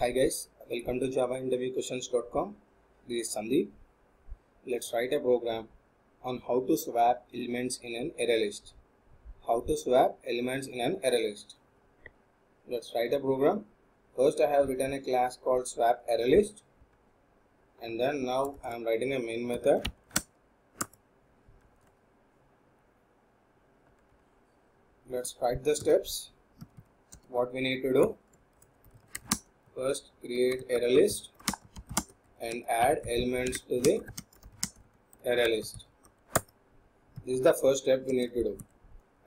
Hi guys, welcome to javainterviewquestions.com. This is Sandeep. Let's write a program on how to swap elements in an array list. How to swap elements in an array list. Let's write a program. First I have written a class called swap array list and then now I am writing a main method let's write the steps what we need to do first create array list and add elements to the array list. This is the first step we need to do.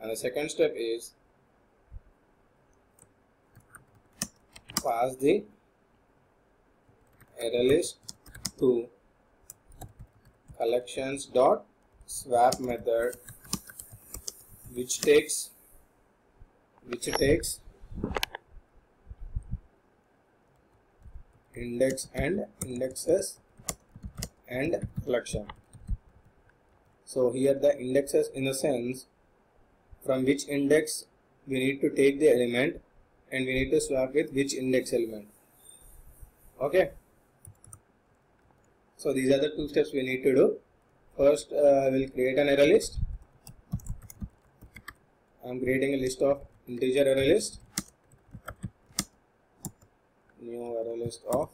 And the second step is pass the array list to collections dot swap method which takes which takes index and indexes and collection. So here the indexes in a sense from which index we need to take the element and we need to swap with which index element. Okay? So these are the two steps we need to do. First uh, we'll create an array list. I'm creating a list of integer array list new array list of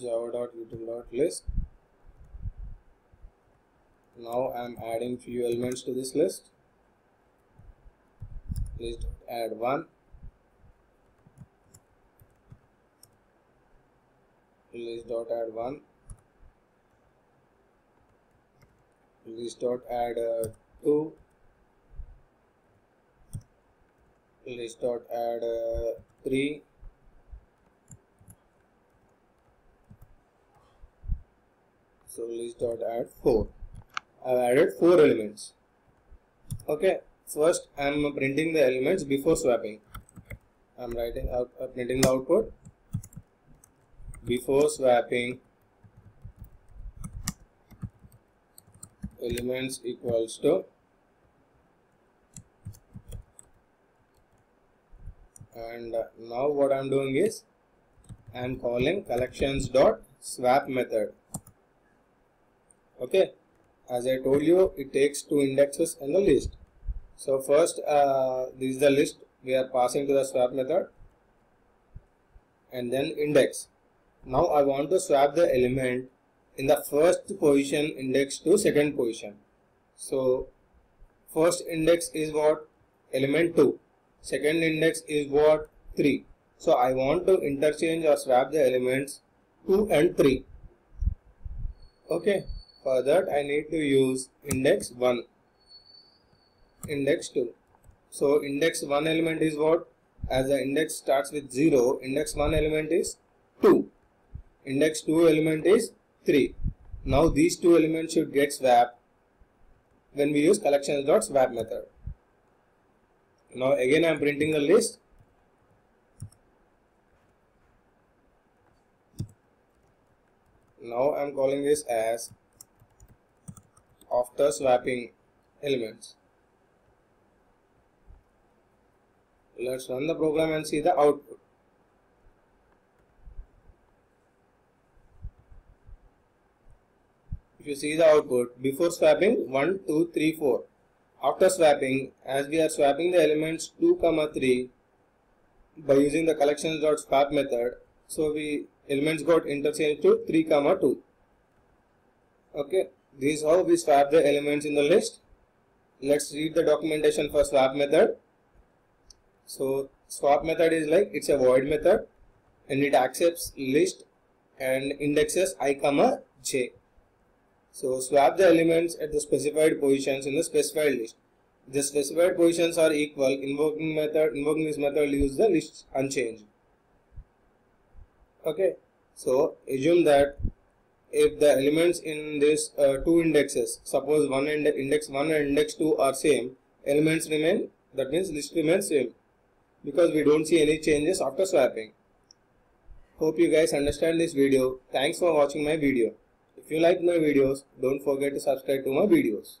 java.util.list now I am adding few elements to this list. List add one. List dot add one. List dot add uh, two list dot add uh, 3 so list dot add 4 I've added 4 elements. Okay first I'm printing the elements before swapping. I'm writing out uh, printing the output before swapping. Elements equals to and now what I'm doing is I'm calling collections dot swap method. Okay? As I told you it takes two indexes in the list. So first uh, this is the list. We are passing to the swap method. And then index. Now I want to swap the element in the first position index to second position. So first index is what? Element 2 second index is what? 3 so I want to interchange or swap the elements 2 and 3 okay. For that I need to use index 1 index 2 so index 1 element is what? As the index starts with 0 index 1 element is 2 index 2 element is 3 now these two elements should get swapped when we use collections.swap method now again I am printing the list. Now I am calling this as after swapping elements. Let's run the program and see the output. If you see the output, before swapping 1, 2, 3, 4 after swapping, as we are swapping the elements 2 comma 3 by using the collections.swap method, so we elements got interchanged to 3 comma 2. Okay, this is how we swap the elements in the list. Let's read the documentation for swap method. So swap method is like it's a void method and it accepts list and indexes i comma j. So swap the elements at the specified positions in the specified list. The specified positions are equal. Invoking method, invoking this method leaves the list unchanged. Okay. So assume that if the elements in this uh, two indexes, suppose one ind index one and index two are same, elements remain. That means list remains same because we don't see any changes after swapping. Hope you guys understand this video. Thanks for watching my video. If you like my videos, don't forget to subscribe to my videos.